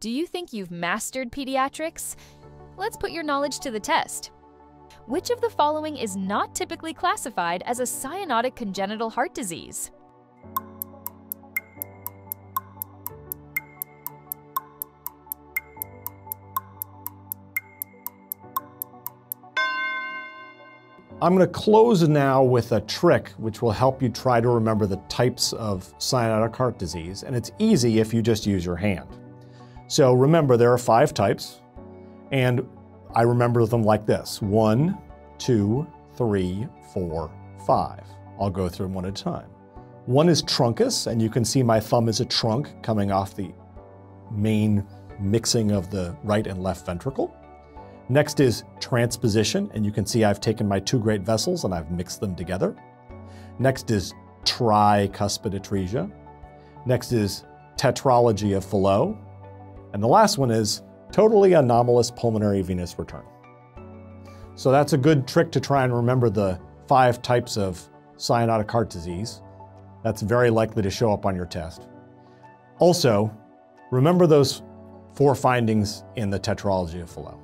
Do you think you've mastered pediatrics? Let's put your knowledge to the test. Which of the following is not typically classified as a cyanotic congenital heart disease? I'm going to close now with a trick which will help you try to remember the types of cyanotic heart disease, and it's easy if you just use your hand. So remember, there are five types, and I remember them like this. One, two, three, four, five. I'll go through them one at a time. One is truncus, and you can see my thumb is a trunk coming off the main mixing of the right and left ventricle. Next is transposition, and you can see I've taken my two great vessels and I've mixed them together. Next is tricuspid atresia. Next is tetralogy of Fallot. And the last one is totally anomalous pulmonary venous return. So that's a good trick to try and remember the five types of cyanotic heart disease. That's very likely to show up on your test. Also, remember those four findings in the tetralogy of Fallot.